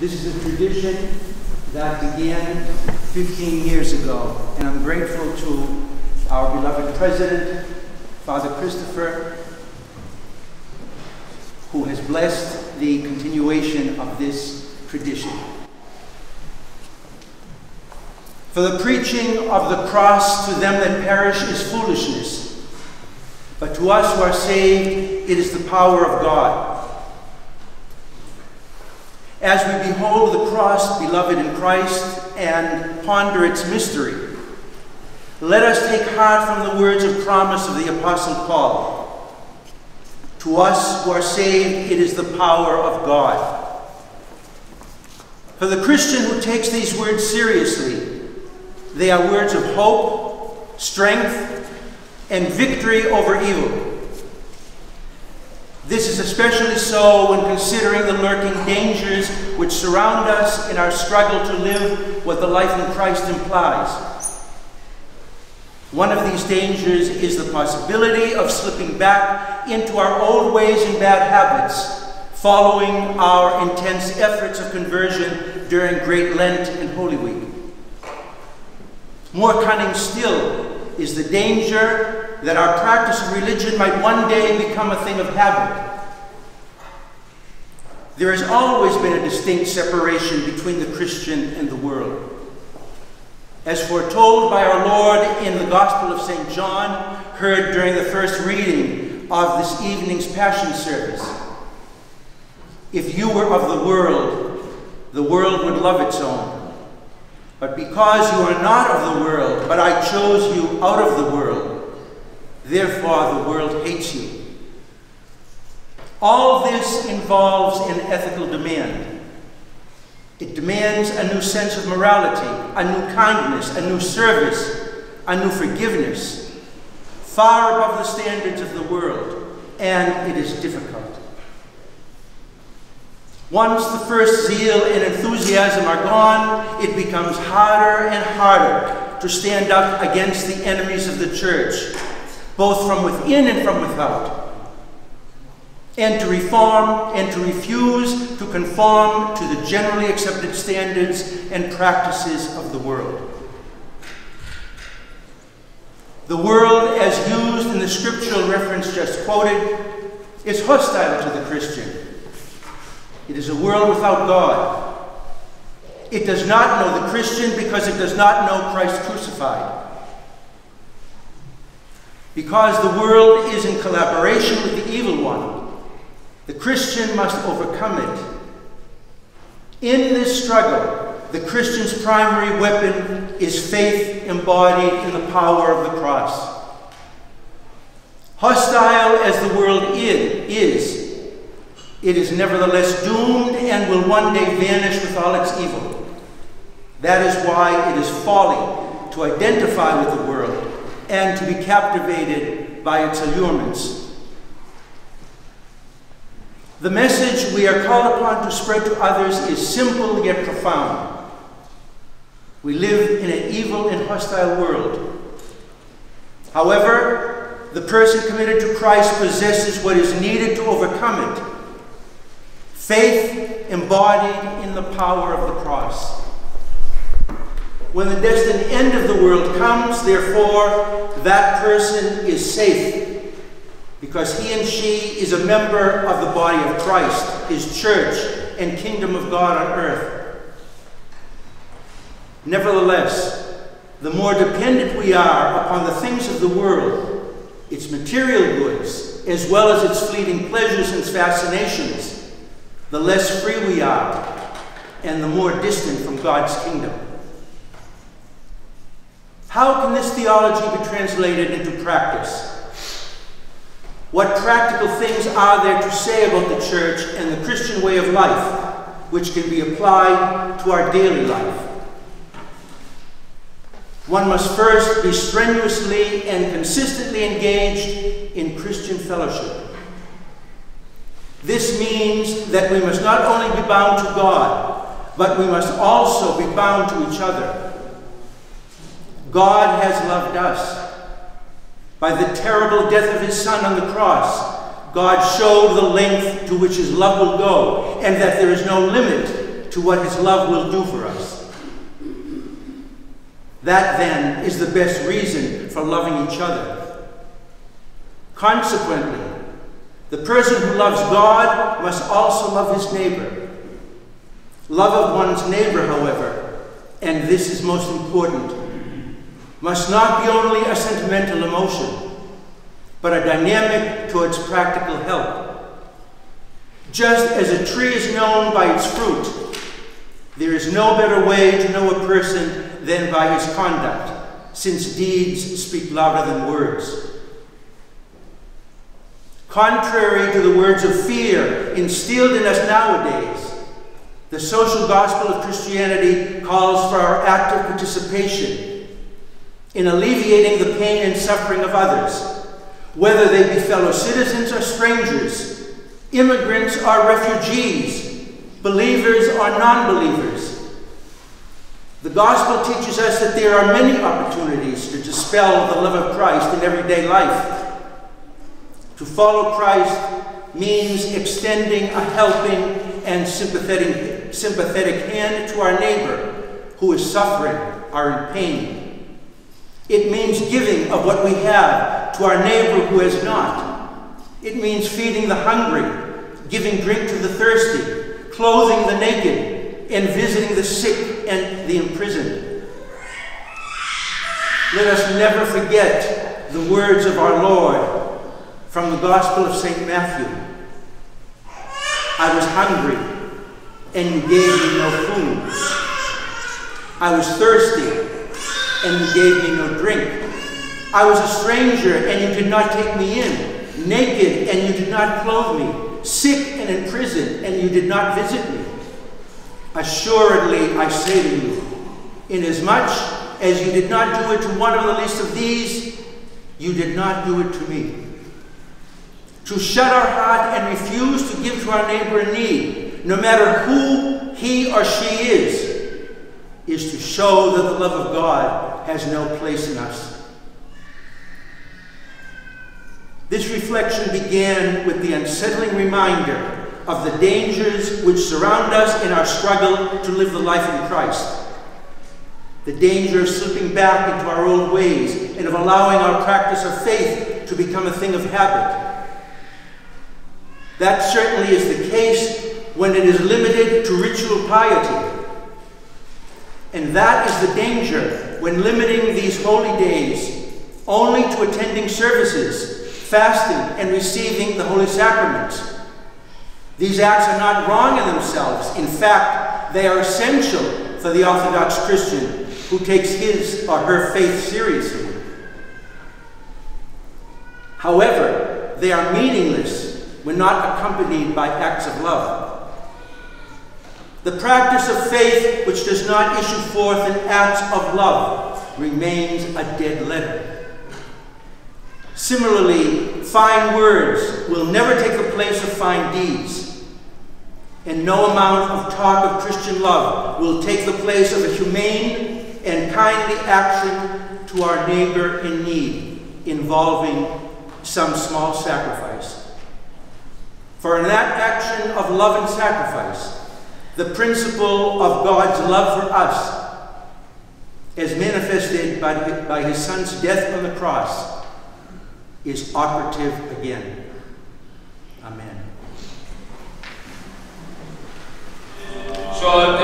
This is a tradition that began 15 years ago, and I'm grateful to our beloved president, Father Christopher, who has blessed the continuation of this tradition. For the preaching of the cross to them that perish is foolishness, but to us who are saved, it is the power of God. As we behold the cross, beloved in Christ, and ponder its mystery, let us take heart from the words of promise of the Apostle Paul. To us who are saved, it is the power of God. For the Christian who takes these words seriously, they are words of hope, strength, and victory over evil. This is especially so when considering the lurking dangers which surround us in our struggle to live what the life in Christ implies. One of these dangers is the possibility of slipping back into our old ways and bad habits, following our intense efforts of conversion during Great Lent and Holy Week. More cunning still is the danger that our practice of religion might one day become a thing of habit. There has always been a distinct separation between the Christian and the world. As foretold by our Lord in the Gospel of St. John, heard during the first reading of this evening's Passion service. If you were of the world, the world would love its own. But because you are not of the world, but I chose you out of the world, therefore the world hates you. All this involves an ethical demand. It demands a new sense of morality, a new kindness, a new service, a new forgiveness, far above the standards of the world, and it is difficult. Once the first zeal and enthusiasm are gone, it becomes harder and harder to stand up against the enemies of the church, both from within and from without, and to reform and to refuse to conform to the generally accepted standards and practices of the world. The world, as used in the scriptural reference just quoted, is hostile to the Christian it is a world without God. It does not know the Christian because it does not know Christ crucified. Because the world is in collaboration with the evil one, the Christian must overcome it. In this struggle, the Christian's primary weapon is faith embodied in the power of the cross. Hostile as the world is, it is nevertheless doomed and will one day vanish with all its evil. That is why it is folly to identify with the world and to be captivated by its allurements. The message we are called upon to spread to others is simple yet profound. We live in an evil and hostile world. However, the person committed to Christ possesses what is needed to overcome it Faith embodied in the power of the cross. When the destined end of the world comes, therefore, that person is safe because he and she is a member of the body of Christ, his church, and kingdom of God on earth. Nevertheless, the more dependent we are upon the things of the world, its material goods, as well as its fleeting pleasures and fascinations, the less free we are, and the more distant from God's kingdom. How can this theology be translated into practice? What practical things are there to say about the church and the Christian way of life which can be applied to our daily life? One must first be strenuously and consistently engaged in Christian fellowship. This means that we must not only be bound to God, but we must also be bound to each other. God has loved us. By the terrible death of his Son on the cross, God showed the length to which his love will go, and that there is no limit to what his love will do for us. That then is the best reason for loving each other. Consequently, the person who loves God must also love his neighbor. Love of one's neighbor, however, and this is most important, must not be only a sentimental emotion, but a dynamic towards practical help. Just as a tree is known by its fruit, there is no better way to know a person than by his conduct, since deeds speak louder than words. Contrary to the words of fear instilled in us nowadays, the social gospel of Christianity calls for our active participation in alleviating the pain and suffering of others, whether they be fellow citizens or strangers, immigrants or refugees, believers or non believers. The gospel teaches us that there are many opportunities to dispel the love of Christ in everyday life. To follow Christ means extending a helping and sympathetic, sympathetic hand to our neighbor who is suffering or in pain. It means giving of what we have to our neighbor who has not. It means feeding the hungry, giving drink to the thirsty, clothing the naked, and visiting the sick and the imprisoned. Let us never forget the words of our Lord from the Gospel of St. Matthew. I was hungry, and you gave me no food. I was thirsty, and you gave me no drink. I was a stranger, and you did not take me in. Naked, and you did not clothe me. Sick and in prison, and you did not visit me. Assuredly, I say to you, inasmuch as you did not do it to one of the least of these, you did not do it to me. To shut our heart and refuse to give to our neighbor in need, no matter who he or she is, is to show that the love of God has no place in us. This reflection began with the unsettling reminder of the dangers which surround us in our struggle to live the life in Christ. The danger of slipping back into our old ways and of allowing our practice of faith to become a thing of habit. That certainly is the case when it is limited to ritual piety. And that is the danger when limiting these holy days only to attending services, fasting, and receiving the holy sacraments. These acts are not wrong in themselves. In fact, they are essential for the Orthodox Christian who takes his or her faith seriously. However, they are meaningless when not accompanied by acts of love. The practice of faith which does not issue forth in acts of love remains a dead letter. Similarly, fine words will never take the place of fine deeds, and no amount of talk of Christian love will take the place of a humane and kindly action to our neighbor in need, involving some small sacrifice. For in that action of love and sacrifice, the principle of God's love for us, as manifested by, by his son's death on the cross, is operative again. Amen. Uh,